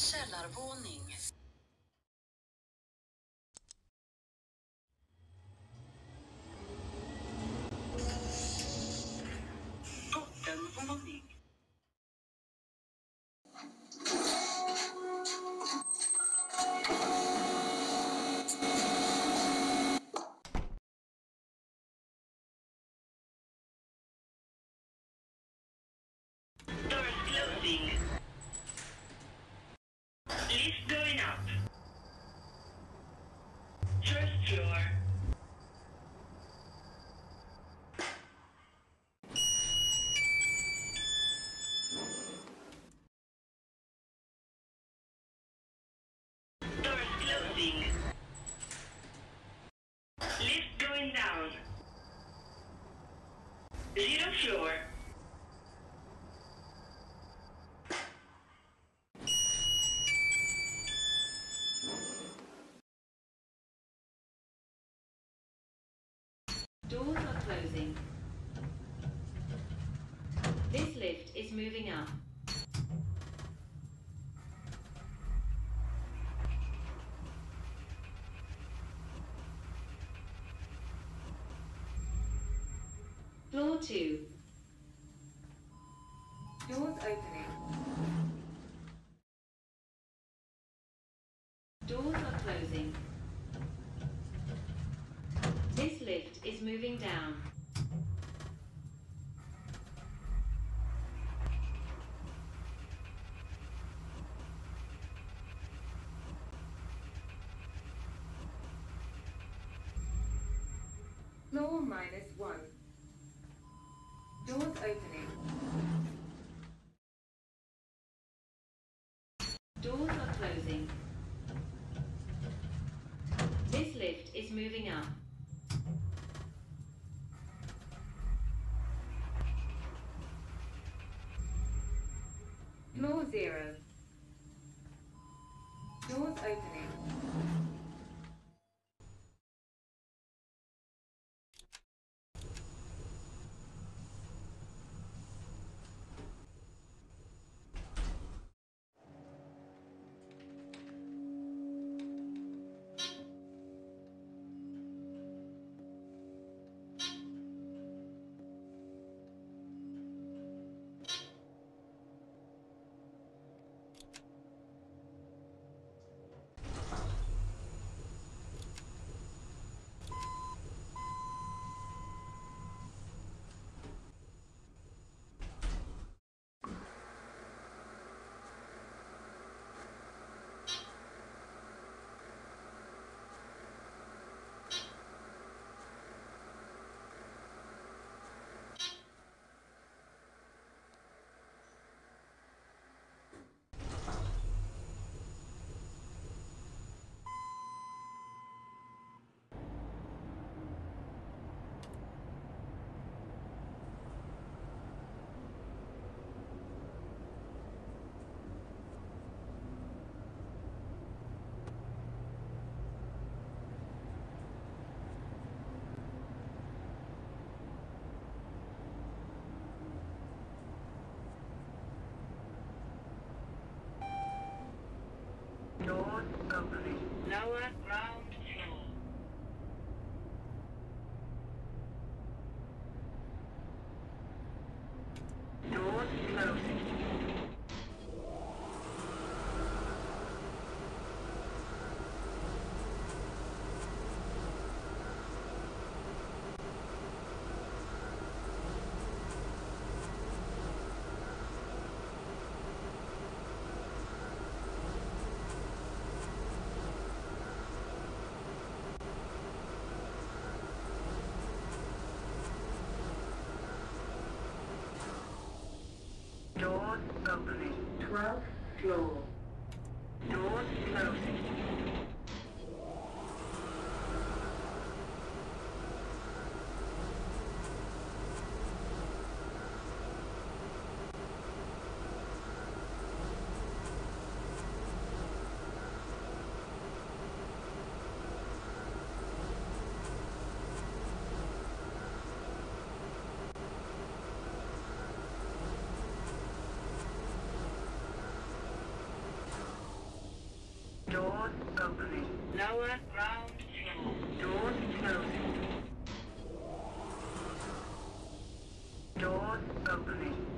Källarvåning. Zero floor. Doors are closing. This lift is moving up. Floor 2. Doors opening. Doors are closing. This lift is moving down. Floor minus one. Doors opening. Doors are closing. This lift is moving up. Floor zero. Doors opening. Lower ground floor. Doors closing. Doors opening. 12th floor. Doors closing. Doors closing. Doors opening.